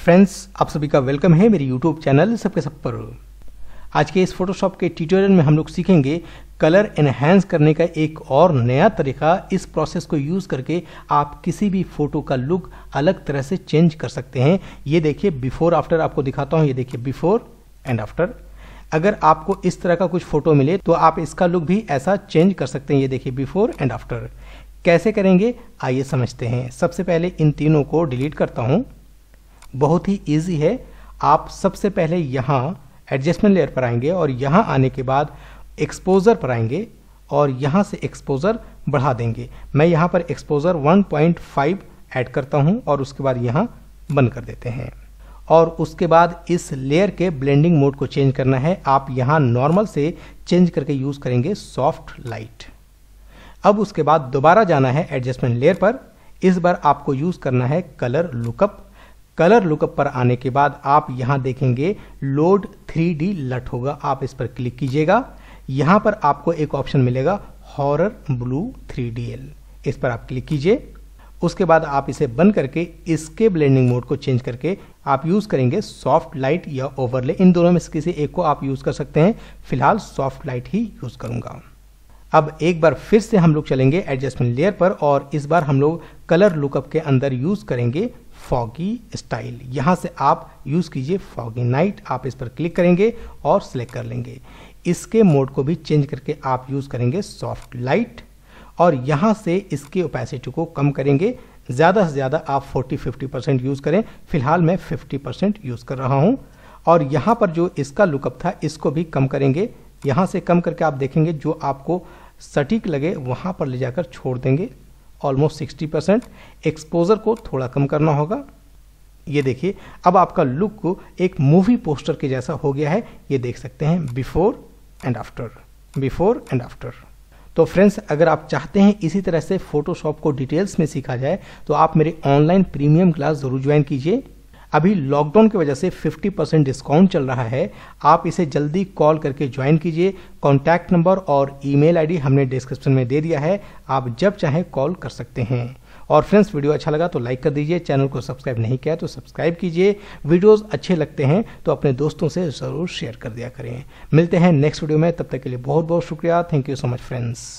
Friends आप सभी का वेलकम है मेरे यूट्यूब चैनल सबके सब पर। आज के इस फोटोशॉप के ट्यूटोरियल में हम लोग सीखेंगे कलर एनहेंस करने का एक और नया तरीका। इस प्रोसेस को यूज़ करके आप किसी भी फ़ोटो का लुक अलग तरह से चेंज कर सकते हैं। ये देखिए बिफोर आफ्टर आपको दिखाता हूँ। ये देखिए बिफोर एंड आफ्टर अगर आपको इस तरह का कुछ फ़ोटो मिले तो आप इसका लुक भी ऐसा चेंज कर सकते हैं। ये देखिए बिफोर एंड आफ्टर कैसे करेंगे? आइए समझते हैं। सबसे पहले इन तीनों को डिलीट करता हूँ। बहुत ही ईजी है। आप सबसे पहले यहाँ एडजस्टमेंट लेयर पर आएँगे और यहाँ आने के बाद एक्सपोजर पर आएँगे और यहाँ से एक्सपोजर बढ़ा देंगे। मैं यहाँ पर एक्सपोजर 1.5 ऐड करता हूँ और उसके बाद यहाँ बंद कर देते हैं। और उसके बाद इस लेयर के ब्लेंडिंग मोड को चेंज करना है। आप यहाँ नॉर्मल से चेंज करके यूज़ करेंगे सॉफ्ट लाइट अब उसके बाद दोबारा जाना है एडजस्टमेंट लेयर पर। इस बार आपको यूज़ करना है कलर लुकअप कलर लुकअप पर आने के बाद आप यहाँ देखेंगे लोड 3D लट होगा। आप इस पर क्लिक कीजिएगा। यहाँ पर आपको एक ऑप्शन मिलेगा हॉरर ब्लू 3DL इस पर आप क्लिक कीजिए। उसके बाद आप इसे बंद करके इसके ब्लेंडिंग मोड को चेंज करके आप यूज़ करेंगे सॉफ्ट लाइट या ओवरले इन दोनों में से किसी एक को आप यूज़ कर सकते हैं। फ़िलहाल सॉफ्ट लाइट ही यूज़ करूँगा। अब एक बार फिर से हम लोग चलेंगे एडजस्टमेंट लेयर पर और इस बार हम लोग कलर लुकअप के अंदर यूज़ करेंगे फॉगी स्टाइल। यहाँ से आप यूज़ कीजिए फॉगी नाइट। आप इस पर क्लिक करेंगे और सिलेक्ट कर लेंगे। इसके मोड को भी चेंज करके आप यूज़ करेंगे सॉफ्ट लाइट। और यहाँ से इसके ओपेसिटी को कम करेंगे। ज़्यादा से ज़्यादा आप 40-50 परसेंट यूज़ करें। फ़िलहाल मैं 50 परसेंट यूज़ कर रहा हूँ। और यहाँ पर जो इसका लुकअप था, इसको भी कम करेंगे। यहाँ से कम करके आप देखेंगे जो आपको सटीक लगे, वहाँ पर ले जाकर छोड़ देंगे। ऑलमोस्ट 60 परसेंट एक्सपोजर को थोड़ा कम करना होगा। ये देखिए, अब आपका लुक को एक मूवी पोस्टर के जैसा हो गया है। ये देख सकते हैं before and after before and after तो फ्रेंड्स अगर आप चाहते हैं इसी तरह से फोटोशॉप को डिटेल्स में सीखा जाए तो आप मेरे ऑनलाइन प्रीमियम क्लास ज़रूर ज्वाइन कीजिए। अभी लॉकडाउन की वजह से 50 परसेंट डिस्काउंट चल रहा है। आप इसे जल्दी कॉल करके ज्वाइन कीजिए। कॉन्टैक्ट नंबर और ईमेल आईडी हमने डिस्क्रिप्शन में दे दिया है। आप जब चाहें कॉल कर सकते हैं। और फ्रेंड्स वीडियो अच्छा लगा तो लाइक कर दीजिए। चैनल को सब्सक्राइब नहीं किया तो सब्सक्राइब कीजिए। वीडियोस अच्छे लगते हैं तो अपने दोस्तों से ज़रूर शेयर कर दिया करें। मिलते हैं नेक्स्ट वीडियो में। तब तक के लिए बहुत बहुत शुक्रिया। Thank you so much friends